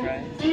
fries.